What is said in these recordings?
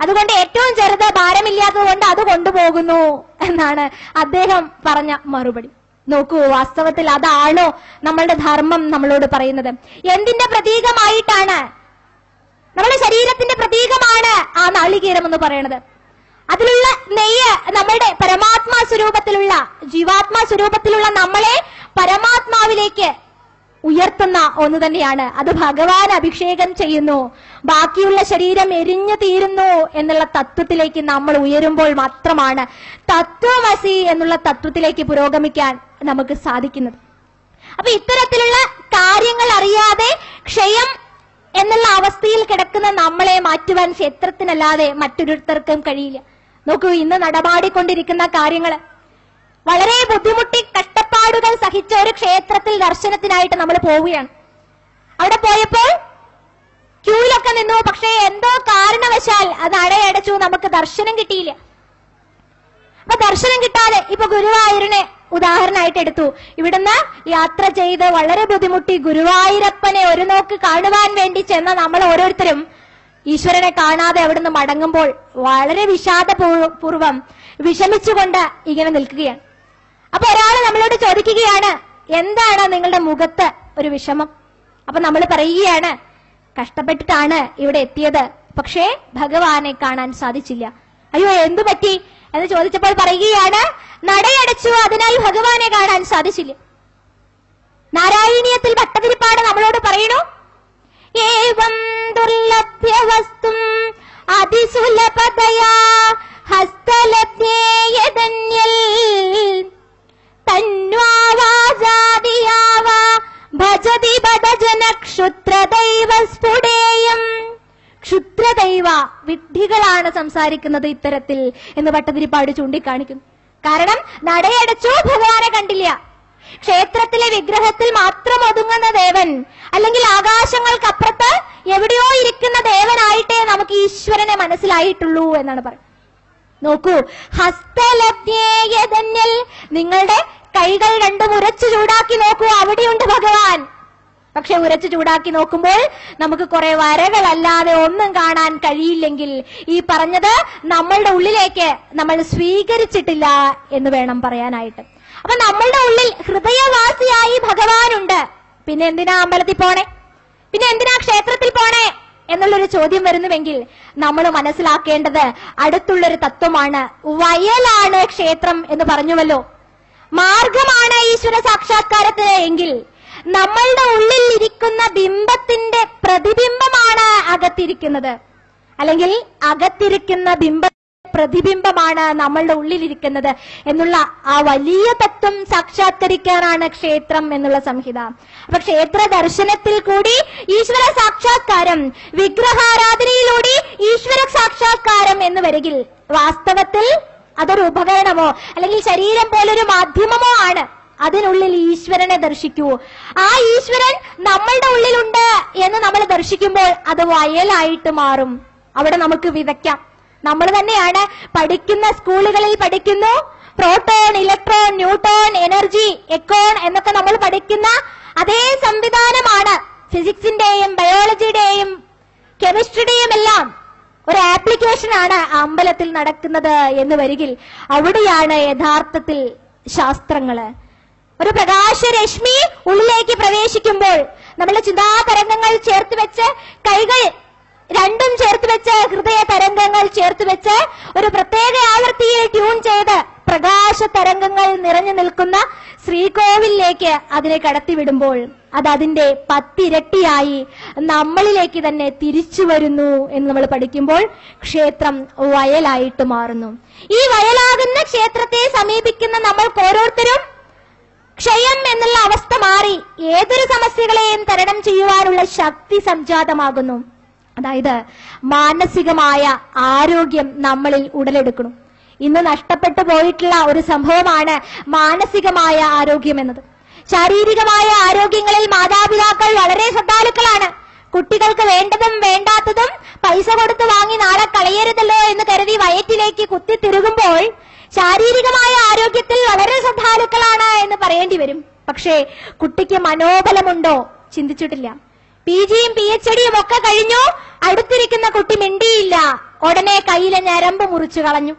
അതുകൊണ്ട് ഏറ്റവും ചെറുത് ഭാരമില്ലാത്തത് കൊണ്ട് അത് കൊണ്ടുപോകുന്നു എന്നാണ് അദ്ദേഹം പറഞ്ഞ മറുപടി. നോക്കൂ വാസ്തവത്തിൽ അതാണോ നമ്മളുടെ ധർമ്മം നമ്മളോട് പറയുന്നത്. എന്തിന്റെ പ്രതീകമായിട്ടാണ്? നമ്മുടെ ശരീരത്തിന്റെ പ്രതീകമാണ് ആ നാളികേരം എന്ന് പറയുന്നത് അതിലുള്ള നെയ്യ് നമ്മളുടെ പരമാത്മാ സ്വരൂപത്തിലുള്ള ജീവാത്മാ സ്വരൂപത്തിലുള്ള നമ്മളെ പരമാത്മാവിലേക്ക് ഉയർത്തുന്ന ഒന്ന് തന്നെയാണ്. അത് ഭഗവാൻ അഭിഷേകം ചെയ്യുന്നു. ബാക്കിയുള്ള ശരീരം എരിഞ്ഞു തീരുന്നു എന്നുള്ള തത്വത്തിലേക്ക് നമ്മൾ ഉയരുമ്പോൾ മാത്രമാണ് തത്വമസി എന്നുള്ള തത്വത്തിലേക്ക് പുരോഗമിക്കാൻ നമുക്ക് സാധിക്കുന്നത്. അപ്പൊ ഇത്തരത്തിലുള്ള കാര്യങ്ങൾ അറിയാതെ ക്ഷയം എന്നുള്ള അവസ്ഥയിൽ കിടക്കുന്ന നമ്മളെ മാറ്റുവാൻ ക്ഷേത്രത്തിനല്ലാതെ മറ്റൊരുത്തർക്കും കഴിയില്ല. നോക്കൂ ഇന്ന് നടപാടിക്കൊണ്ടിരിക്കുന്ന കാര്യങ്ങൾ വളരെ ബുദ്ധിമുട്ടി കഷ്ടപ്പാടുകൾ സഹിച്ച ഒരു ക്ഷേത്രത്തിൽ ദർശനത്തിനായിട്ട് നമ്മൾ പോവുകയാണ്. അവിടെ പോയപ്പോൾ ക്യൂലൊക്കെ നിന്നു. പക്ഷേ എന്തോ കാരണവശാൽ അത് അടയടച്ചു. നമുക്ക് ദർശനം കിട്ടിയില്ല. അപ്പൊ ദർശനം കിട്ടാതെ ഇപ്പൊ ഗുരുവായൂരിനെ ഉദാഹരണമായിട്ട് എടുത്തു. ഇവിടുന്ന് യാത്ര ചെയ്ത് വളരെ ബുദ്ധിമുട്ടി ഗുരുവായൂരപ്പനെ ഒരു നോക്ക് കാണുവാൻ വേണ്ടി ചെന്ന നമ്മൾ ഓരോരുത്തരും ഈശ്വരനെ കാണാതെ അവിടുന്ന് മടങ്ങുമ്പോൾ വളരെ വിഷാദപൂർവം വിഷമിച്ചുകൊണ്ട് ഇങ്ങനെ നിൽക്കുകയാണ്. അപ്പൊ ഒരാൾ നമ്മളോട് ചോദിക്കുകയാണ് എന്താണ് നിങ്ങളുടെ മുഖത്ത് ഒരു വിഷമം? അപ്പൊ നമ്മൾ പറയുകയാണ് കഷ്ടപ്പെട്ടിട്ടാണ് ഇവിടെ എത്തിയത്. പക്ഷേ ഭഗവാനെ കാണാൻ സാധിച്ചില്ല. അയ്യോ എന്തു പറ്റി? എന്ന് ചോദിച്ചപ്പോൾ പറയുകയാണ് നടയടച്ചു അതിനായി ഭഗവാനെ കാണാൻ സാധിച്ചില്ല. നാരായണീയത്തിൽ ഭട്ടതിരിപ്പാട് നമ്മളോട് പറയണു? ഏവം ദുർലഭ്യ വസ്തും അതിസുലഭതയാ ഹസ്തലഭ്യേയതന്യൽ. തന്വാവാജാദിയാവ ഭജതി ഭജന ക്ഷുത്രദൈവ സ്ഫുടേയം. ക്ഷുദ്രദൈവ വിഡ്ഢികളാണ് സംസാരിക്കുന്നത് ഇത്തരത്തിൽ എന്ന് ഭട്ടതിരിപ്പാട് ചൂണ്ടിക്കാണിക്കുന്നു. കാരണം നടയടച്ചു ഭഗവാനെ കണ്ടില്ല. ക്ഷേത്രത്തിലെ വിഗ്രഹത്തിൽ മാത്രം ഒതുങ്ങുന്ന ദേവൻ അല്ലെങ്കിൽ ആകാശങ്ങൾക്കപ്പുറത്ത് എവിടെയോ ഇരിക്കുന്ന ദേവനായിട്ടേ നമുക്ക് ഈശ്വരനെ മനസ്സിലായിട്ടുള്ളൂ എന്നാണ് പറയുന്നത്. നോക്കൂ ഹസ്തലഭ്യേയതന്യൽ നിങ്ങളുടെ കൈകൾ രണ്ടും ഉരച്ചു ചൂടാക്കി നോക്കൂ. അവിടെയുണ്ട് ഭഗവാൻ. പക്ഷെ ഉരച്ചു ചൂടാക്കി നോക്കുമ്പോൾ നമുക്ക് കുറെ വരകളല്ലാതെ ഒന്നും കാണാൻ കഴിയില്ലെങ്കിൽ ഈ പറഞ്ഞത് നമ്മളുടെ ഉള്ളിലേക്ക് നമ്മൾ സ്വീകരിച്ചിട്ടില്ല എന്ന് വേണം പറയാനായിട്ട്. അപ്പൊ നമ്മളുടെ ഉള്ളിൽ ഹൃദയവാസിയായി ഭഗവാനുണ്ട്. പിന്നെ എന്തിനാ അമ്പലത്തിൽ പോണേ? പിന്നെ എന്തിനാ ക്ഷേത്രത്തിൽ പോണേ? എന്നുള്ളൊരു ചോദ്യം വരുന്നുവെങ്കിൽ നമ്മൾ മനസ്സിലാക്കേണ്ടത് അടുത്തുള്ളൊരു തത്വമാണ്. വയലാണ് ക്ഷേത്രം എന്ന് പറഞ്ഞുവല്ലോ. മാർഗമാണ് ഈശ്വര സാക്ഷാത്കാരത്തിന് എങ്കിൽ നമ്മളുടെ ഉള്ളിൽ ഇരിക്കുന്ന ബിംബത്തിന്റെ പ്രതിബിംബമാണ് അകത്തിരിക്കുന്നത്. അല്ലെങ്കിൽ അകത്തിരിക്കുന്ന ബിംബ പ്രതിബിംബമാണ് നമ്മളുടെ ഉള്ളിലിരിക്കുന്നത് എന്നുള്ള ആ വലിയ തത്വം സാക്ഷാത്കരിക്കാനാണ് ക്ഷേത്രം എന്നുള്ള സംഹിത. അപ്പൊ ക്ഷേത്ര ദർശനത്തിൽ കൂടി ഈശ്വര സാക്ഷാത്കാരം വിഗ്രഹാരാധനയിലൂടെ ഈശ്വര സാക്ഷാത്കാരം എന്ന് വരികിൽ വാസ്തവത്തിൽ അതൊരു ഉപകരണമോ അല്ലെങ്കിൽ ശരീരം പോലൊരു മാധ്യമമോ ആണ്. അതിനുള്ളിൽ ഈശ്വരനെ ദർശിക്കൂ. ആ ഈശ്വരൻ നമ്മളുടെ ഉള്ളിലുണ്ട് എന്ന് നമ്മൾ ദർശിക്കുമ്പോൾ അത് വയലായിട്ട് മാറും. അവിടെ നമുക്ക് വിതയ്ക്കാം നമ്മൾ തന്നെയാണ് പഠിക്കുന്ന സ്കൂളുകളിൽ പഠിക്കുന്നു. പ്രോട്ടോൺ ഇലക്ട്രോൺ ന്യൂട്രോൺ എനർജി എക്കോൺ എന്നൊക്കെ നമ്മൾ പഠിക്കുന്ന അതേ സംവിധാനമാണ് ഫിസിക്സിന്റെയും ബയോളജിയുടെയും കെമിസ്ട്രിയുടെയും എല്ലാം. ഒരു ആപ്ലിക്കേഷൻ ആണ് അമ്പലത്തിൽ നടക്കുന്നത് എന്ന് വരികിൽ അവിടെയാണ് യഥാർത്ഥത്തിൽ ശാസ്ത്രങ്ങൾ. ഒരു പ്രകാശരശ്മി ഉള്ളിലേക്ക് പ്രവേശിക്കുമ്പോൾ നമ്മുടെ ചിന്താതരംഗങ്ങൾ ചേർത്ത് വെച്ച് കൈകൾ രണ്ടും ചേർത്ത് വെച്ച് ഹൃദയ തരംഗങ്ങൾ ചേർത്ത് വെച്ച് ഒരു പ്രത്യേക ആവൃത്തിയിൽ ട്യൂൺ ചെയ്ത് പ്രകാശ തരംഗങ്ങൾ നിറഞ്ഞു നിൽക്കുന്ന ശ്രീകോവിലേക്ക് അതിനെ കടത്തിവിടുമ്പോൾ അത് അതിന്റെ പത്തിരട്ടിയായി നമ്മളിലേക്ക് തന്നെ തിരിച്ചു വരുന്നു എന്ന് നമ്മൾ പഠിക്കുമ്പോൾ ക്ഷേത്രം വയലായിട്ട് മാറുന്നു. ഈ വയലാകുന്ന ക്ഷേത്രത്തെ സമീപിക്കുന്ന നമ്മൾക്ക് ഓരോരുത്തരും ക്ഷയം എന്നുള്ള അവസ്ഥ മാറി ഏതൊരു സമസ്യകളെയും തരണം ചെയ്യുവാനുള്ള ശക്തി സംജാതമാകുന്നു. അതായത് മാനസികമായ ആരോഗ്യം നമ്മളിൽ ഉടലെടുക്കണം ഇന്ന് നഷ്ടപ്പെട്ടു പോയിട്ടുള്ള ഒരു സംഭവമാണ് മാനസികമായ ആരോഗ്യം എന്നത്. ശാരീരികമായ ആരോഗ്യങ്ങളിൽ മാതാപിതാക്കൾ വളരെ ശ്രദ്ധാലുക്കളാണ്. കുട്ടികൾക്ക് വേണ്ടതും വേണ്ടാത്തതും പൈസ കൊടുത്ത് വാങ്ങി നാളെ കളയരുതല്ലോ എന്ന് കരുതി വയറ്റിലേക്ക് കുത്തി തിരുകുമ്പോൾ ശാരീരികമായ ആരോഗ്യത്തിൽ വളരെ ശ്രദ്ധാലുക്കളാണ് എന്ന് പറയേണ്ടി വരും. പക്ഷേ കുട്ടിക്ക് മനോബലമുണ്ടോ? ചിന്തിച്ചിട്ടില്ല. പി ജിയും പി എച്ച് ഡിയും ഒക്കെ കഴിഞ്ഞു? അടുത്തിരിക്കുന്ന കുട്ടി മിണ്ടിയില്ല. ഉടനെ കയ്യിലെ ഞരമ്പ് മുറിച്ചു കളഞ്ഞു.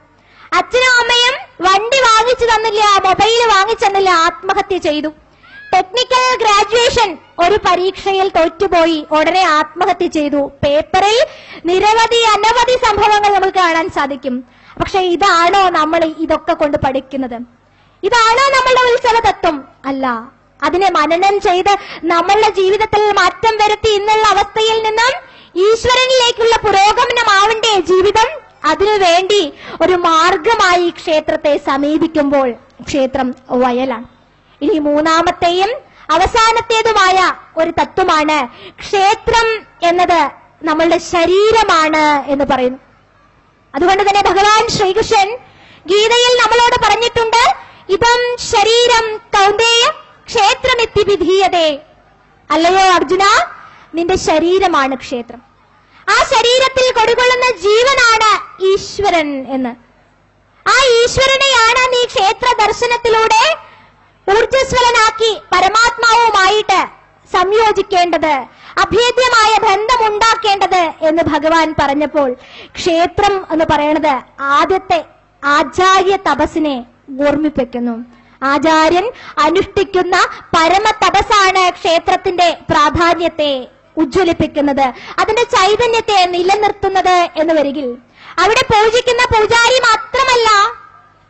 അച്ഛനും അമ്മയും വണ്ടി വാങ്ങിച്ചു തന്നില്ല മൊബൈൽ വാങ്ങിച്ചു തന്നില്ല ആത്മഹത്യ ചെയ്തു. ടെക്നിക്കൽ ഗ്രാജുവേഷൻ ഒരു പരീക്ഷയിൽ തോറ്റുപോയി ഉടനെ ആത്മഹത്യ ചെയ്തു. പേപ്പറിൽ നിരവധി അനവധി സംഭവങ്ങൾ നമുക്ക് കാണാൻ സാധിക്കും. പക്ഷെ ഇതാണോ നമ്മൾ ഇതൊക്കെ കൊണ്ട് പഠിക്കുന്നത്? ഇതാണോ നമ്മളുടെ ഉത്സവ തത്വം അല്ല. അതിനെ മനനം ചെയ്ത് നമ്മളുടെ ജീവിതത്തിൽ മാറ്റം വരുത്തി ഇന്നുള്ള അവസ്ഥയിൽ നിന്നും ഈശ്വരനിലേക്കുള്ള പുരോഗമനമാവണ്ടേ ജീവിതം? അതിനു വേണ്ടി ഒരു മാർഗമായി ക്ഷേത്രത്തെ സമീപിക്കുമ്പോൾ ക്ഷേത്രം വയലാണ്. ഇനി മൂന്നാമത്തെയും അവസാനത്തേതുമായ ഒരു തത്വമാണ് ക്ഷേത്രം എന്നത് നമ്മളുടെ ശരീരമാണ് എന്ന് പറയുന്നു. അതുകൊണ്ട് തന്നെ ഭഗവാൻ ശ്രീകൃഷ്ണൻ ഗീതയിൽ നമ്മളോട് പറഞ്ഞിട്ടുണ്ട് ഇതം ശരീരം കൗന്ദേയ ക്ഷേത്രമെത്തി വിധീയതേ. അല്ലയോ അർജുന? നിന്റെ ശരീരമാണ് ക്ഷേത്രം. ആ ശരീരത്തിൽ കൊടുകൊള്ളുന്ന ജീവനാണ് ഈശ്വരൻ എന്ന്. ആ ഈശ്വരനെയാണ് നീ ക്ഷേത്ര ദർശനത്തിലൂടെ ഊർജസ്വലനാക്കി പരമാത്മാവുമായിട്ട് സംയോജിക്കേണ്ടത് അഭേദ്യമായ ബന്ധമുണ്ടാക്കേണ്ടത് എന്ന് ഭഗവാൻ പറഞ്ഞപ്പോൾ ക്ഷേത്രം എന്ന് പറയുന്നത് ആദ്യത്തെ ആചാര്യ തപസ്സിനെ ഓർമ്മിപ്പിക്കുന്നു. ആചാര്യൻ അനുഷ്ഠിക്കുന്ന പരമ തപസ്സാണ് ക്ഷേത്രത്തിന്റെ പ്രാധാന്യത്തെ ഉജ്ജ്വലിപ്പിക്കുന്നത് അതിന്റെ ചൈതന്യത്തെ നിലനിർത്തുന്നത് എന്ന് വരികിൽ അവിടെ പൂജിക്കുന്ന പൂജാരി മാത്രമല്ല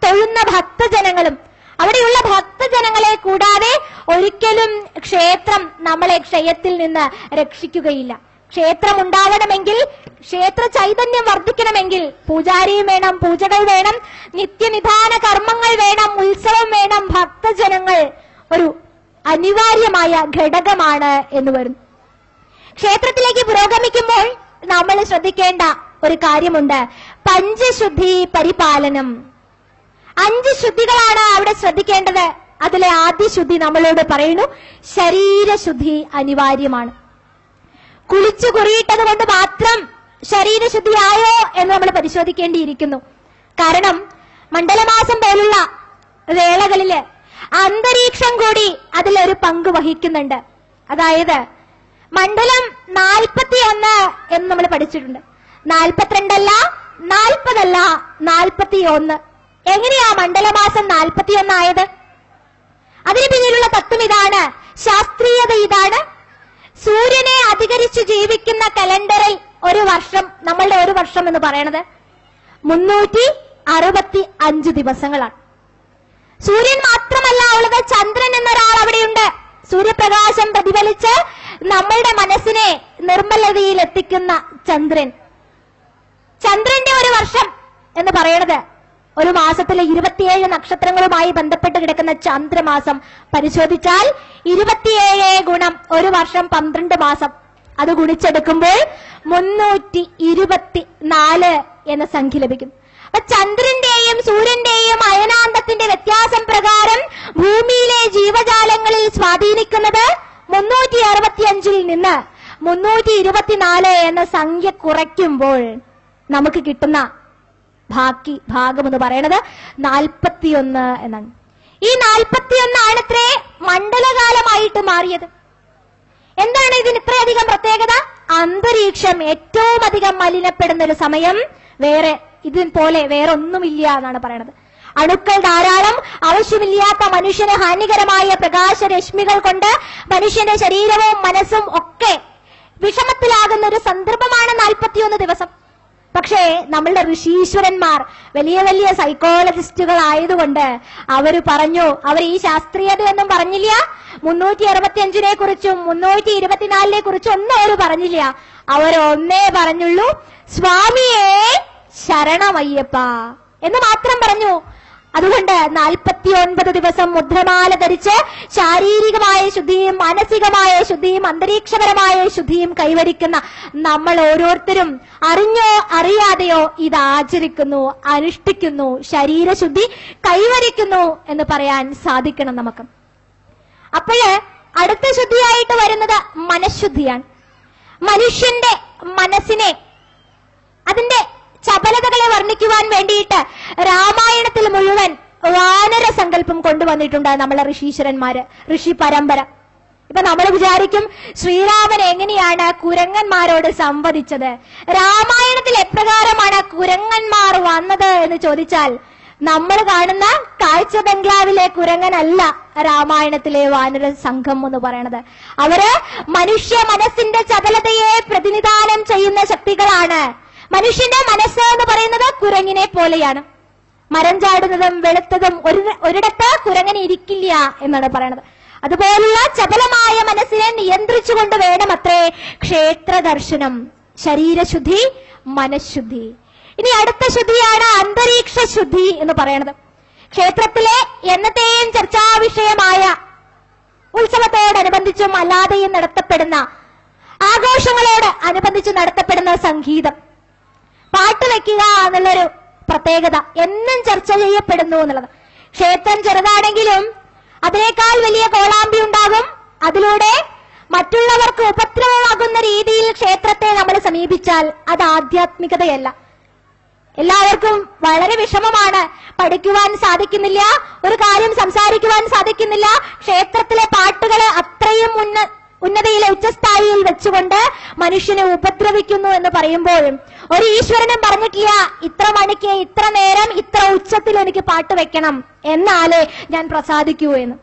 തൊഴുന്ന ഭക്തജനങ്ങളും. അവിടെയുള്ള ഭക്തജനങ്ങളെ കൂടാതെ ഒരിക്കലും ക്ഷേത്രം നമ്മളെ ക്ഷയത്തിൽ നിന്ന് രക്ഷിക്കുകയില്ല. ക്ഷേത്രം ഉണ്ടാവണമെങ്കിൽ ക്ഷേത്ര ചൈതന്യം വർദ്ധിക്കണമെങ്കിൽ പൂജാരിയും വേണം പൂജകൾ വേണം നിത്യനിധാന കർമ്മങ്ങൾ വേണം ഉത്സവം വേണം ഭക്തജനങ്ങൾ ഒരു അനിവാര്യമായ ഘടകമാണ് എന്ന് വരുന്നു. ക്ഷേത്രത്തിലേക്ക് പുരോഗമിക്കുമ്പോൾ നമ്മൾ ശ്രദ്ധിക്കേണ്ട ഒരു കാര്യമുണ്ട്. പഞ്ചശുദ്ധി പരിപാലനം. അഞ്ച് ശുദ്ധികളാണ് അവിടെ ശ്രദ്ധിക്കേണ്ടത്. അതിലെ ആദ്യ ശുദ്ധി നമ്മളോട് പറയുന്നു ശരീരശുദ്ധി അനിവാര്യമാണ്. കുളിച്ചു കുറിയിട്ടത് കൊണ്ട് മാത്രം ശരീരശുദ്ധിയായോ എന്ന് നമ്മൾ പരിശോധിക്കേണ്ടിയിരിക്കുന്നു. കാരണം മണ്ഡലമാസം പോലുള്ള വേളകളിൽ അന്തരീക്ഷം കൂടി അതിലൊരു പങ്ക് വഹിക്കുന്നുണ്ട്. അതായത് മണ്ഡലം നാൽപ്പത്തി ഒന്ന് എന്ന് നമ്മൾ പഠിച്ചിട്ടുണ്ട്. നാൽപ്പത്തിരണ്ടല്ല നാൽപ്പതല്ല നാൽപ്പത്തി ഒന്ന് എങ്ങനെയാ മണ്ഡലമാസം നാൽപ്പത്തി ഒന്നായത് അതിന് പിന്നിലുള്ള തത്വം ഇതാണ് ശാസ്ത്രീയത ഇതാണ്. സൂര്യനെ അധികരിച്ച് ജീവിക്കുന്ന കലണ്ടറിൽ ഒരു വർഷം നമ്മളുടെ ഒരു വർഷം എന്ന് പറയണത് മുന്നൂറ്റി അറുപത്തി അഞ്ച് ദിവസങ്ങളാണ്. സൂര്യൻ മാത്രമല്ല ഉള്ളത് ചന്ദ്രൻ എന്നൊരാൾ അവിടെയുണ്ട്. സൂര്യപ്രകാശം പ്രതിഫലിച്ച് നമ്മളുടെ മനസ്സിനെ നിർമ്മലതയിൽ എത്തിക്കുന്ന ചന്ദ്രൻ. ചന്ദ്രന്റെ ഒരു വർഷം എന്ന് പറയണത് ഒരു മാസത്തിലെ ഇരുപത്തിയേഴ് നക്ഷത്രങ്ങളുമായി ബന്ധപ്പെട്ട് കിടക്കുന്ന ചന്ദ്രമാസം. പരിശോധിച്ചാൽ ഇരുപത്തിയേഴ് ഗുണം ഒരു വർഷം പന്ത്രണ്ട് മാസം. അത് ഗുണിച്ചെടുക്കുമ്പോൾ മുന്നൂറ്റി ഇരുപത്തി നാല് എന്ന സംഖ്യ ലഭിക്കും. അപ്പൊ ചന്ദ്രന്റെയും മുന്നൂറ്റി ഇരുപത്തിനാല് എന്ന സംഖ്യ കുറയ്ക്കുമ്പോൾ നമുക്ക് കിട്ടുന്ന ബാക്കി ഭാഗം എന്ന് പറയണത് നാൽപ്പത്തിയൊന്ന് എന്നാണ്. ഈ നാൽപ്പത്തിയൊന്നാണത്രേ മണ്ഡലകാലമായിട്ട് മാറിയത്. എന്താണ് ഇതിന് ഇത്രയധികം പ്രത്യേകത? അന്തരീക്ഷം ഏറ്റവും അധികം മലിനപ്പെടുന്ന ഒരു സമയം വേറെ ഇതിന് പോലെ വേറെ ഒന്നുമില്ല എന്നാണ് പറയണത്. അണുക്കൾ ധാരാളം ആവശ്യമില്ലാത്ത മനുഷ്യന് ഹാനികരമായ പ്രകാശരശ്മികൾ കൊണ്ട് മനുഷ്യന്റെ ശരീരവും മനസ്സും ഒക്കെ വിഷമത്തിലാകുന്ന ഒരു സന്ദർഭമാണ് നാൽപ്പത്തിയൊന്ന് ദിവസം നമ്മളുടെ ഋഷീശ്വരന്മാർ വലിയ വലിയ സൈക്കോളജിസ്റ്റുകൾ ആയതുകൊണ്ട് അവർ പറഞ്ഞു അവർ ഈ ശാസ്ത്രീയതയൊന്നും പറഞ്ഞില്ല. മുന്നൂറ്റി അറുപത്തി അഞ്ചിനെ കുറിച്ചും മുന്നൂറ്റി ഇരുപത്തിനാലിനെ കുറിച്ചും ഒന്നും അവർ പറഞ്ഞില്ല. അവർ ഒന്നേ പറഞ്ഞുള്ളൂ. സ്വാമിയെ ശരണമയ്യപ്പ. എന്ന് മാത്രം പറഞ്ഞു. അതുകൊണ്ട് നാൽപ്പത്തിയൊൻപത് ദിവസം മുദ്രമാല ധരിച്ച് ശാരീരികമായ ശുദ്ധിയും മാനസികമായ ശുദ്ധിയും അന്തരീക്ഷപരമായ ശുദ്ധിയും കൈവരിക്കുന്ന നമ്മൾ ഓരോരുത്തരും അറിഞ്ഞോ അറിയാതെയോ ഇത് ആചരിക്കുന്നു അനുഷ്ഠിക്കുന്നു ശരീരശുദ്ധി കൈവരിക്കുന്നു എന്ന് പറയാൻ സാധിക്കണം നമുക്ക്. അപ്പോഴ് അടുത്ത ശുദ്ധിയായിട്ട് വരുന്നത് മനഃശുദ്ധിയാണ്. മനുഷ്യന്റെ മനസ്സിനെ അതിന്റെ ചപലതകളെ വർണിക്കുവാൻ വേണ്ടിയിട്ട് രാമായണത്തിൽ മുഴുവൻ വാനര സങ്കല്പം കൊണ്ടുവന്നിട്ടുണ്ട് നമ്മളെ ഋഷീശ്വരന്മാര് ഋഷി പരമ്പര. ഇപ്പൊ നമ്മൾ വിചാരിക്കും ശ്രീരാമൻ എങ്ങനെയാണ് കുരങ്ങന്മാരോട് സംവദിച്ചത്? രാമായണത്തിൽ എപ്രകാരമാണ് കുരങ്ങന്മാർ വന്നത് എന്ന് ചോദിച്ചാൽ നമ്മൾ കാണുന്ന കാഴ്ച ബംഗ്ലാവിലെ കുരങ്ങനല്ല രാമായണത്തിലെ വാനര സംഘം എന്ന് പറയണത്. അവർ മനുഷ്യ മനസ്സിന്റെ ചപലതയെ പ്രതിനിധാനം ചെയ്യുന്ന ശക്തികളാണ്. മനുഷ്യന്റെ മനസ്സ് എന്ന് പറയുന്നത് കുരങ്ങിനെ പോലെയാണ്. മരം ചാടുന്നതും വെളുത്തതും ഒരു ഒരിടത്ത് കുരങ്ങനെ ഇരിക്കില്ല എന്നാണ് പറയുന്നത് അതുപോലുള്ള ചപലമായ മനസ്സിനെ നിയന്ത്രിച്ചുകൊണ്ട് വേണം അത്രേ ക്ഷേത്ര ദർശനം ശരീരശുദ്ധി മനഃശുദ്ധി. ഇനി അടുത്ത ശുദ്ധിയാണ് അന്തരീക്ഷ ശുദ്ധി എന്ന് പറയുന്നത് ക്ഷേത്രത്തിലെ എന്നത്തെയും ചർച്ചാ വിഷയമായ ഉത്സവത്തോടനുബന്ധിച്ചും അല്ലാതെയും നടത്തപ്പെടുന്ന ആഘോഷങ്ങളോട് അനുബന്ധിച്ച് നടത്തപ്പെടുന്ന സംഗീതം. പാട്ട് വെക്കുക എന്നുള്ളൊരു പ്രത്യേകത എന്നും ചർച്ച ചെയ്യപ്പെടുന്നു എന്നുള്ളത്. ക്ഷേത്രം ചെറുതാണെങ്കിലും അതിനേക്കാൾ വലിയ കോളാമ്പി ഉണ്ടാകും. അതിലൂടെ മറ്റുള്ളവർക്ക് ഉപദ്രവമാകുന്ന രീതിയിൽ ക്ഷേത്രത്തെ നമ്മൾ സമീപിച്ചാൽ അത് ആധ്യാത്മികതയല്ല. എല്ലാവർക്കും വളരെ വിഷമമാണ്. പഠിക്കുവാൻ സാധിക്കുന്നില്ല ഒരു കാര്യം സംസാരിക്കുവാൻ സാധിക്കുന്നില്ല. ക്ഷേത്രത്തിലെ പാട്ടുകൾ അത്രയും ഉന്ന ഉന്നതിയിലെ ഉച്ചസ്ഥായിയിൽ വെച്ചുകൊണ്ട് മനുഷ്യനെ ഉപദ്രവിക്കുന്നു എന്ന് പറയുമ്പോഴും ഒരു ഈശ്വരനും പറഞ്ഞിട്ടില്ല. ഇത്ര മണിക്ക് ഇത്ര നേരം ഇത്ര ഉച്ചത്തിൽ എനിക്ക് പാട്ട് വെക്കണം. എന്നാലേ ഞാൻ പ്രസാദിക്കൂ എന്ന്.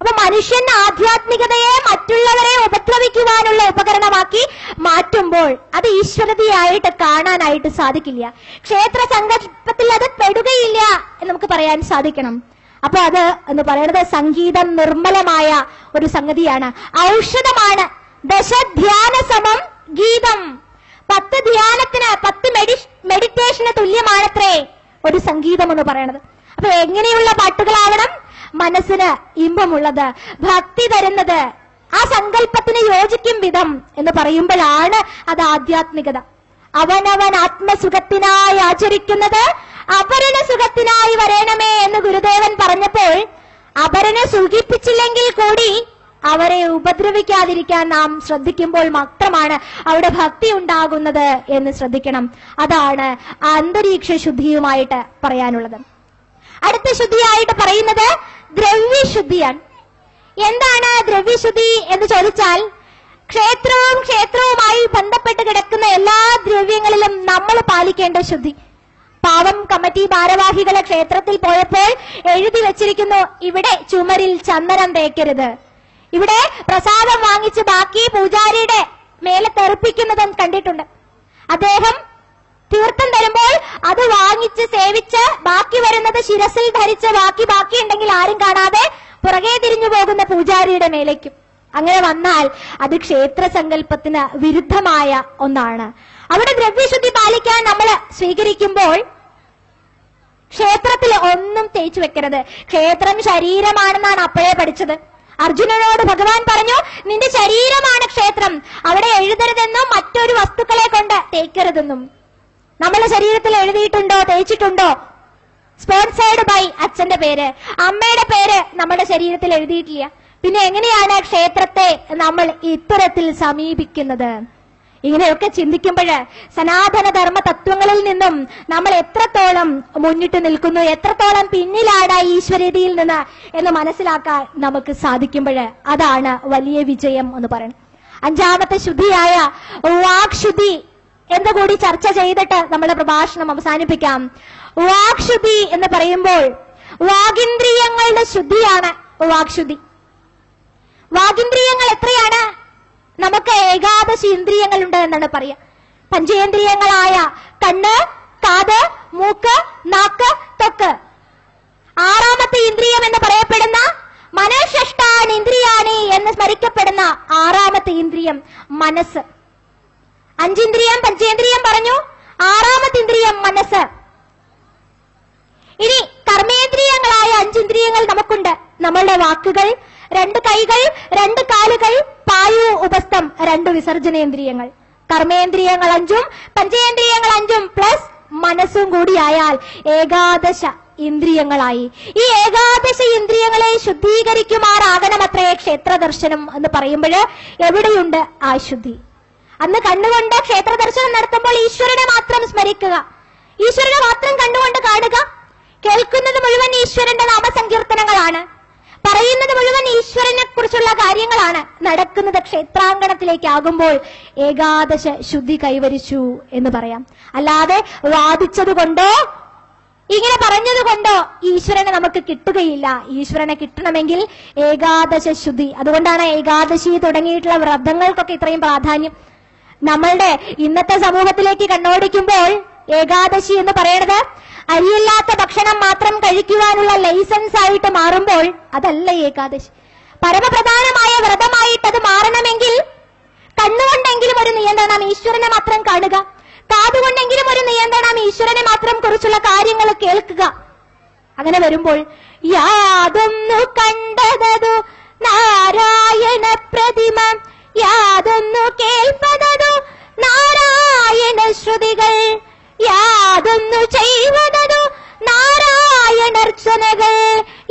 അപ്പൊ മനുഷ്യൻ ആധ്യാത്മികതയെ മറ്റുള്ളവരെ ഉപദ്രവിക്കുവാനുള്ള ഉപകരണമാക്കി മാറ്റുമ്പോൾ അത് ഈശ്വരതയായിട്ട് കാണാനായിട്ട് സാധിക്കില്ല. ക്ഷേത്ര സങ്കല്പത്തിൽ അത് പെടുകയില്ല എന്ന് നമുക്ക് പറയാൻ സാധിക്കണം. അപ്പൊ അത് എന്ന് പറയുന്നത് സംഗീതം നിർമ്മലമായ ഒരു സംഗതിയാണ്. ഔഷധമാണ് ദശധ്യാന സമം ഗീതം. പത്ത് ധ്യാനത്തിന് പത്ത് മെഡി മെഡിറ്റേഷന് തുല്യമാണത്രേ ഒരു സംഗീതം എന്ന് പറയണത്. അപ്പൊ എങ്ങനെയുള്ള പാട്ടുകളാവണം? മനസ്സിന് ഇമ്പമുള്ളത് ഭക്തി തരുന്നത് ആ സങ്കല്പത്തിന് യോജിക്കും വിധം എന്ന് പറയുമ്പോഴാണ് അത് ആധ്യാത്മികത. അവനവൻ ആത്മസുഖത്തിനായി ആചരിക്കുന്നത് അപരന സുഖത്തിനായി വരേണമേ എന്ന് ഗുരുദേവൻ പറഞ്ഞപ്പോൾ അപരനെ സുഖിപ്പിച്ചില്ലെങ്കിൽ കൂടി അവരെ ഉപദ്രവിക്കാതിരിക്കാൻ നാം ശ്രദ്ധിക്കുമ്പോൾ മാത്രമാണ് അവിടെ ഭക്തി ഉണ്ടാകുന്നത് എന്ന് ശ്രദ്ധിക്കണം. അതാണ് അന്തരീക്ഷ ശുദ്ധിയുമായിട്ട് പറയാനുള്ളത്. അടുത്ത ശുദ്ധിയായിട്ട് പറയുന്നത് ദ്രവ്യശുദ്ധിയാണ്. എന്താണ് ദ്രവ്യശുദ്ധി എന്ന് ചോദിച്ചാൽ ക്ഷേത്രവും ക്ഷേത്രവുമായി ബന്ധപ്പെട്ട് കിടക്കുന്ന എല്ലാ ദ്രവ്യങ്ങളിലും നമ്മൾ പാലിക്കേണ്ട ശുദ്ധി. പാവം കമ്മിറ്റി ഭാരവാഹികളെ ക്ഷേത്രത്തിൽ പോയപ്പോൾ എഴുതി വെച്ചിരിക്കുന്നു ഇവിടെ ചുമരിൽ ചന്ദനം തേക്കരുത്. ഇവിടെ പ്രസാദം വാങ്ങിച്ച് ബാക്കി പൂജാരിയുടെ മേലെ തെറിപ്പിക്കുന്നതും കണ്ടിട്ടുണ്ട്. അദ്ദേഹം തീർത്ഥം തരുമ്പോൾ അത് വാങ്ങിച്ച് സേവിച്ച് ബാക്കി വരുന്നത് ശിരസിൽ ധരിച്ച് ബാക്കി ബാക്കി ഉണ്ടെങ്കിൽ ആരും കാണാതെ പുറകെ തിരിഞ്ഞു പോകുന്ന പൂജാരിയുടെ മേലേക്കും. അങ്ങനെ വന്നാൽ അത് ക്ഷേത്ര സങ്കല്പത്തിന് വിരുദ്ധമായ ഒന്നാണ്. അവിടെ ദ്രവ്യശുദ്ധി പാലിക്കാൻ നമ്മൾ സ്വീകരിക്കുമ്പോൾ ക്ഷേത്രത്തിൽ ഒന്നും തേച്ചു വെക്കരുത്. ക്ഷേത്രം ശരീരമാണെന്നാണ് അപ്പോഴേ പഠിച്ചത്. അർജുനനോട് ഭഗവാൻ പറഞ്ഞു നിന്റെ ശരീരമാണ് ക്ഷേത്രം. അവിടെ എഴുതരുതെന്നും മറ്റൊരു വസ്തുക്കളെ കൊണ്ട് തേക്കരുതെന്നും. നമ്മളെ ശരീരത്തിൽ എഴുതിയിട്ടുണ്ടോ തേച്ചിട്ടുണ്ടോ? സ്പോൺസേർഡ് ബൈ അച്ഛന്റെ പേര്. അമ്മയുടെ പേര് നമ്മുടെ ശരീരത്തിൽ എഴുതിയിട്ടില്ല. പിന്നെ എങ്ങനെയാണ് ക്ഷേത്രത്തെ നമ്മൾ ഇത്തരത്തിൽ സമീപിക്കുന്നത്? ഇങ്ങനെയൊക്കെ ചിന്തിക്കുമ്പോൾ സനാതന ധർമ്മ തത്വങ്ങളിൽ നിന്നും നമ്മൾ എത്രത്തോളം മുന്നിട്ട് നിൽക്കുന്നു എത്രത്തോളം പിന്നിലാണ് ഈശ്വരീതിയിൽ നിന്ന് എന്ന് മനസ്സിലാക്കാൻ നമുക്ക് സാധിക്കുമ്പോൾ അതാണ് വലിയ വിജയം എന്ന് പറയുന്നത് അഞ്ചാമത്തെ ശുദ്ധിയായ വാക്ശുദ്ധി എന്ന് കൂടി ചർച്ച ചെയ്തിട്ട് നമ്മുടെ പ്രഭാഷണം അവസാനിപ്പിക്കാം. വാക്ശുദ്ധി എന്ന് പറയുമ്പോൾ വാഗിന്ദ്രിയങ്ങളുടെ ശുദ്ധിയാണ് വാക്ശുദ്ധി വാഗിന്ദ്രിയങ്ങൾ എത്രയാണ്? നമുക്ക് ഏകാദശ ഇന്ദ്രിയങ്ങൾ ഉണ്ട് എന്നാണ് പറയാ പഞ്ചേന്ദ്രിയങ്ങളായ കണ്ണ് കാത് മൂക്ക് നാക്ക് തൊക്ക്. ആറാമത്തെ ഇന്ദ്രിയം എന്ന് പറയപ്പെടുന്ന മനഃഷ്ടാൻ ഇന്ദ്രിയാണി എന്ന് സ്മരിക്കപ്പെടുന്ന ആറാമത്തെ ഇന്ദ്രിയം മനസ്സ്. അഞ്ചിന്ദ്രിയം പഞ്ചേന്ദ്രിയം പറഞ്ഞു. ആറാമത്തെ ഇന്ദ്രിയം മനസ്സ്. ഇനി കർമ്മേന്ദ്രിയങ്ങളായ അഞ്ചിന്ദ്രിയങ്ങൾ നമുക്കുണ്ട്. നമ്മളുടെ വാക്കുകൾ രണ്ട് കൈകൾ രണ്ട് കാലുകൾ പായു ഉപസ്ഥം രണ്ട് വിസർജനേന്ദ്രിയങ്ങൾ. കർമ്മേന്ദ്രിയങ്ങൾ അഞ്ചും പഞ്ചേന്ദ്രിയങ്ങൾ അഞ്ചും പ്ലസ് മനസ്സും കൂടിയായാൽ ഏകാദശ ഇന്ദ്രിയങ്ങളായി. ഈ ഏകാദശ ഇന്ദ്രിയങ്ങളെ ശുദ്ധീകരിക്കുമാറാകണമത്രേ ക്ഷേത്ര ദർശനം എന്ന് പറയുമ്പോൾ എവിടെയുണ്ട് ആ ശുദ്ധി? അന്ന് കണ്ണുകൊണ്ട് ക്ഷേത്ര ദർശനം നടത്തുമ്പോൾ ഈശ്വരനെ മാത്രം സ്മരിക്കുക. ഈശ്വരനെ മാത്രം കണ്ണുകൊണ്ട് കാണുക. കേൾക്കുന്നത് മുഴുവൻ ഈശ്വരന്റെ നാമസങ്കീർത്തനങ്ങളാണ്. പറയുന്നത് മുഴുവൻ ഈശ്വരനെ കുറിച്ചുള്ള കാര്യങ്ങളാണ് നടക്കുന്നത് ക്ഷേത്രാങ്കണത്തിലേക്കാകുമ്പോൾ ഏകാദശ ശുദ്ധി കൈവരിച്ചു എന്ന് പറയാം. അല്ലാതെ വാദിച്ചത് കൊണ്ടോ ഇങ്ങനെ പറഞ്ഞത് കൊണ്ടോ ഈശ്വരനെ നമുക്ക് കിട്ടുകയില്ല. ഈശ്വരനെ കിട്ടണമെങ്കിൽ ഏകാദശ ശുദ്ധി. അതുകൊണ്ടാണ് ഏകാദശി തുടങ്ങിയിട്ടുള്ള വ്രതങ്ങൾക്കൊക്കെ ഇത്രയും പ്രാധാന്യം. നമ്മളുടെ ഇന്നത്തെ സമൂഹത്തിലേക്ക് കണ്ണോടിക്കുമ്പോൾ ഏകാദശി എന്ന് പറയണത് അരിയില്ലാത്ത ഭക്ഷണം മാത്രം കഴിക്കുവാനുള്ള ലൈസൻസ് ആയിട്ട് മാറുമ്പോൾ അതല്ല ഏകാദശി. പരമപ്രധാനമായ വ്രതമായിട്ട് അത് മാറണമെങ്കിൽ കണ്ണുകൊണ്ടെങ്കിലും ഒരു നിയന്ത്രണം ഈശ്വരനെ മാത്രം കാണുക. കാതുകൊണ്ടെങ്കിലും ഒരു നിയന്ത്രണം ഈശ്വരനെ മാത്രം കുറിച്ചുള്ള കാര്യങ്ങൾ കേൾക്കുക. അങ്ങനെ വരുമ്പോൾ യാതൊന്നു കണ്ടതതു നാരായണ പ്രതിമ യാതൊന്നു കേൾപ്പതതു നാരായണ ശ്രുതികൾ. യാതൊന്നു ചെയ്വതതു നാരായണർച്ചനകൾ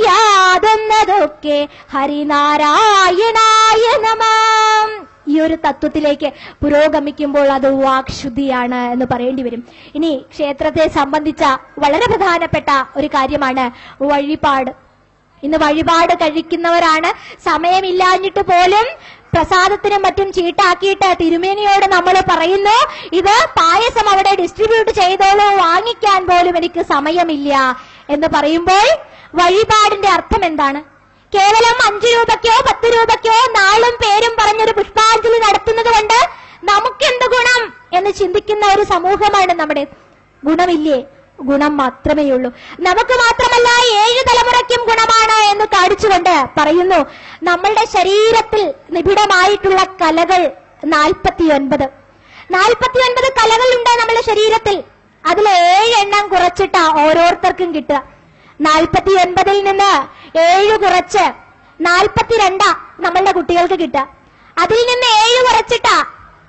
യാതൊന്നതൊക്കെ ഹരിനാരായണായ നമാം. ഈ ഒരു തത്വത്തിലേക്ക് പുരോഗമിക്കുമ്പോൾ അത് വാക്ശുദ്ധിയാണ് എന്ന് പറയേണ്ടി വരും. ഇനി ക്ഷേത്രത്തെ സംബന്ധിച്ച വളരെ പ്രധാനപ്പെട്ട ഒരു കാര്യമാണ് വഴിപാട്. ഇന്ന് വഴിപാട് കഴിക്കുന്നവരാണ് സമയമില്ലാഞ്ഞിട്ട് പോലും പ്രസാദത്തിനും മറ്റും ചീട്ടാക്കിയിട്ട് തിരുമേനിയോട് നമ്മൾ പറയുന്നു ഇത് പായസം അവിടെ ഡിസ്ട്രിബ്യൂട്ട് ചെയ്തോളൂ വാങ്ങിക്കാൻ പോലും എനിക്ക് സമയമില്ല. എന്ന് പറയുമ്പോൾ വഴിപാടിന്റെ അർത്ഥം എന്താണ്? കേവലം അഞ്ചു രൂപയ്ക്കോ പത്ത് രൂപയ്ക്കോ നാളും പേരും പറഞ്ഞൊരു പുഷ്പാഞ്ജലി നടത്തുന്നത് കൊണ്ട് നമുക്കെന്ത് ഗുണം എന്ന് ചിന്തിക്കുന്ന ഒരു സമൂഹമാണ് നമ്മുടെ. ഗുണമില്ലേ? ഗുണം മാത്രമേ ഉള്ളൂ നമുക്ക് മാത്രമല്ല ഏഴ് തലമുറയ്ക്കും ഗുണമാണ് എന്ന് കാണിച്ചുകൊണ്ട് പറയുന്നു. നമ്മളുടെ ശരീരത്തിൽ നിബിഡമായിട്ടുള്ള കലകൾ നാൽപ്പത്തിയൊൻപത്. നാൽപ്പത്തിയൊൻപത് കലകളുണ്ട് നമ്മുടെ ശരീരത്തിൽ. അതിൽ ഏഴെണ്ണം കുറച്ചിട്ടാ ഓരോരുത്തർക്കും കിട്ടുക. നാൽപ്പത്തിയൊൻപതിൽ നിന്ന് ഏഴ് കുറച്ച് നാൽപ്പത്തിരണ്ടാ നമ്മളുടെ കുട്ടികൾക്ക് കിട്ടുക. അതിൽ നിന്ന് ഏഴ് കുറച്ചിട്ടാ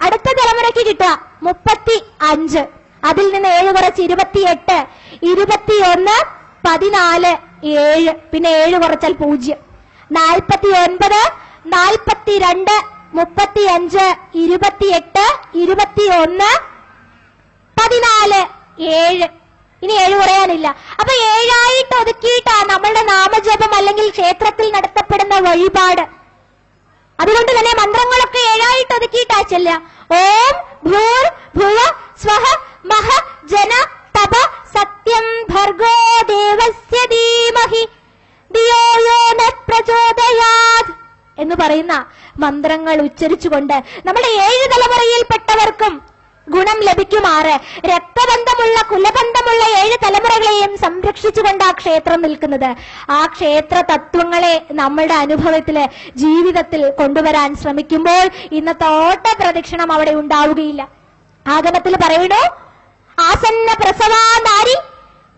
അടുത്ത തലമുറയ്ക്ക് കിട്ടുക. മുപ്പത്തി അഞ്ച് അതിൽ നിന്ന് ഏഴ് കുറച്ച് ഇരുപത്തിയെട്ട്. ഇരുപത്തിയൊന്ന് പതിനാല് ഏഴ്. പിന്നെ ഏഴ് കുറച്ചാൽ പൂജ്യം. നാൽപ്പത്തി ഒൻപത് നാൽപ്പത്തിരണ്ട് മുപ്പത്തിയഞ്ച് ഇരുപത്തിയെട്ട് ഇരുപത്തിയൊന്ന് പതിനാല് ഏഴ്. ഇനി ഏഴ് കുറയാനില്ല. അപ്പൊ ഏഴായിട്ട് ഒതുക്കിയിട്ടാ നമ്മളുടെ നാമജപം അല്ലെങ്കിൽ ക്ഷേത്രത്തിൽ നടത്തപ്പെടുന്ന വഴിപാട്. അതുകൊണ്ട് തന്നെ മന്ത്രങ്ങളൊക്കെ ഏഴായിട്ട് ഒതുക്കിയിട്ടാ ചെല്ല ഓം ഭൂർ ഭുവ സ്വഹ മഹ ജന തപ സത്യം ഭർഗോ ദേവസ്യ ധീമഹി. ധിയോ യോ പ്രചോദയാത് എന്ന് പറയുന്ന മന്ത്രങ്ങൾ ഉച്ചരിച്ചുകൊണ്ട് നമ്മുടെ ഏഴ് തലമുറയിൽപ്പെട്ടവർക്കും ഗുണം ലഭിക്കുമാറ്. രക്തബന്ധമുള്ള കുലബന്ധമുള്ള ഏഴ് തലമുറകളെയും സംരക്ഷിച്ചുകൊണ്ട് ആ ക്ഷേത്രം നിൽക്കുന്നത്. ആ ക്ഷേത്ര തത്വങ്ങളെ നമ്മളുടെ അനുഭവത്തിൽ ജീവിതത്തിൽ കൊണ്ടുവരാൻ ശ്രമിക്കുമ്പോൾ ഇന്നത്തെ ഓട്ട പ്രദക്ഷിണം അവിടെ ഉണ്ടാവുകയില്ല. ആഗമത്തിൽ പറയണോ ആസന്ന പ്രസവാനാരി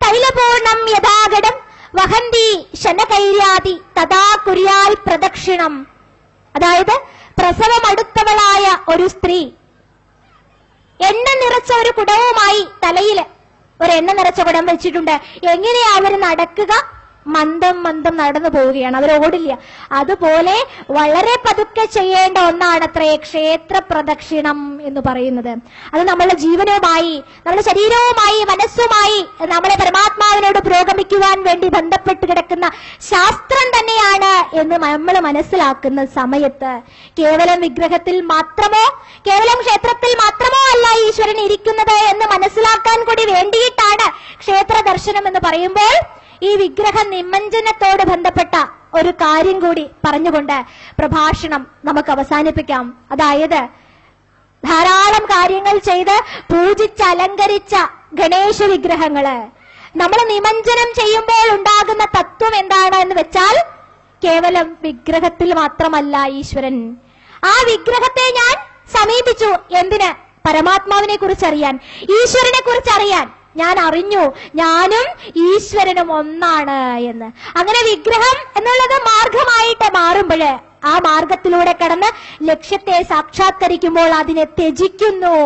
തൈലപൂർണം യഥാഗടം വഹന്തി ശനകൈര്യാതി തഥാ കുര്യാൽ പ്രദക്ഷിണം. അതായത് പ്രസവമടുത്തവളായ ഒരു സ്ത്രീ. എണ്ണ നിറച്ച ഒരു കുടവുമായി തലയിൽ ഒരു എണ്ണ നിറച്ച കുടം വെച്ചിട്ടുണ്ട്. എങ്ങനെയാ അവർ നടക്കുക? മന്ദം മന്ദം നടന്നു പോവുകയാണ്. അവർ ഓടില്ല. അതുപോലെ വളരെ പതുക്കെ ചെയ്യേണ്ട ഒന്നാണത്രേ ക്ഷേത്ര പ്രദക്ഷിണം എന്ന് പറയുന്നത്. അത് നമ്മളുടെ ജീവനവുമായി നമ്മുടെ ശരീരവുമായി മനസ്സുമായി നമ്മളെ പരമാത്മാവിനോട് പുരോഗമിക്കുവാൻ വേണ്ടി ബന്ധപ്പെട്ട് കിടക്കുന്ന ശാസ്ത്രം തന്നെയാണ് എന്ന് നമ്മൾ മനസ്സിലാക്കുന്ന സമയത്ത് കേവലം വിഗ്രഹത്തിൽ മാത്രമോ കേവലം ക്ഷേത്രത്തിൽ മാത്രമോ അല്ല ഈശ്വരൻ ഇരിക്കുന്നത് എന്ന് മനസ്സിലാക്കാൻ കൂടി വേണ്ടിയിട്ടാണ് ക്ഷേത്ര ദർശനം എന്ന് പറയുമ്പോൾ ഈ വിഗ്രഹ നിമഞ്ജനത്തോട് ബന്ധപ്പെട്ട ഒരു കാര്യം കൂടി പറഞ്ഞുകൊണ്ട് പ്രഭാഷണം നമുക്ക് അവസാനിപ്പിക്കാം. അതായത് ധാരാളം കാര്യങ്ങൾ ചെയ്ത് പൂജിച്ച് അലങ്കരിച്ച ഗണേശ വിഗ്രഹങ്ങൾ. നമ്മൾ നിമഞ്ജനം ചെയ്യുമ്പോൾ ഉണ്ടാകുന്ന തത്വം എന്താണ് എന്ന് വെച്ചാൽ കേവലം വിഗ്രഹത്തിൽ മാത്രമല്ല ഈശ്വരൻ. ആ വിഗ്രഹത്തെ ഞാൻ സമീപിച്ചു എന്തിന്? പരമാത്മാവിനെ കുറിച്ച് അറിയാൻ ഈശ്വരനെ കുറിച്ച് അറിയാൻ ഞാൻ അറിഞ്ഞു. ഞാനും ഈശ്വരനും ഒന്നാണ് എന്ന്. അങ്ങനെ വിഗ്രഹം എന്നുള്ളത് മാർഗമായിട്ട് മാറുമ്പോൾ ആ മാർഗത്തിലൂടെ കടന്ന് ലക്ഷ്യത്തെ സാക്ഷാത്കരിക്കുമ്പോൾ അതിനെ ത്യജിക്കുന്നു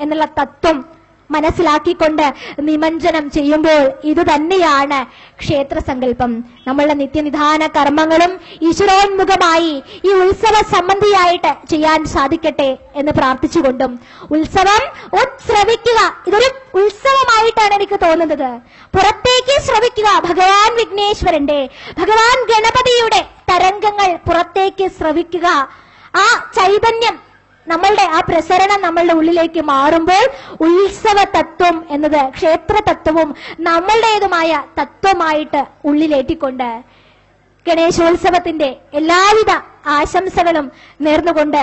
എന്നുള്ള തത്വം മനസ്സിലാക്കിക്കൊണ്ട് നിമഞ്ജനം ചെയ്യുമ്പോൾ ഇത് തന്നെയാണ് ക്ഷേത്രസങ്കല്പം. നമ്മളുടെ നിത്യനിധാന കർമ്മങ്ങളും ഈശ്വരോന്മുഖമായി ഈ ഉത്സവ സംബന്ധിയായിട്ട് ചെയ്യാൻ സാധിക്കട്ടെ എന്ന് പ്രാർത്ഥിച്ചുകൊണ്ടും. ഉത്സവം ഉത്സ്രവിക്കുക ഇതൊരു ഉത്സവമായിട്ടാണ് എനിക്ക് തോന്നുന്നത്. പുറത്തേക്ക് ശ്രവിക്കുക ഭഗവാൻ വിഘ്നേശ്വരന്റെ ഭഗവാൻ ഗണപതിയുടെ തരംഗങ്ങൾ പുറത്തേക്ക് ശ്രവിക്കുക. ആ ചൈതന്യം നമ്മളുടെ ആ പ്രസരണം നമ്മളുടെ ഉള്ളിലേക്ക് മാറുമ്പോൾ ഉത്സവ തത്വം എന്നത് ക്ഷേത്ര തത്വവും നമ്മളുടേതുമായ തത്വമായിട്ട് ഉള്ളിലേറ്റിക്കൊണ്ട് ഗണേശോത്സവത്തിന്റെ എല്ലാവിധ ആശംസകളും നേർന്നുകൊണ്ട്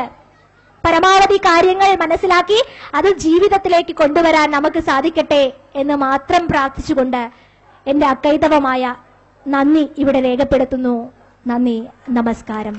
പരമാവധി കാര്യങ്ങൾ മനസ്സിലാക്കി അത് ജീവിതത്തിലേക്ക് കൊണ്ടുവരാൻ നമുക്ക് സാധിക്കട്ടെ എന്ന് മാത്രം പ്രാർത്ഥിച്ചുകൊണ്ട് എന്റെ അക്കൈതവമായ നന്ദി ഇവിടെ രേഖപ്പെടുത്തുന്നു. നന്ദി. നമസ്കാരം.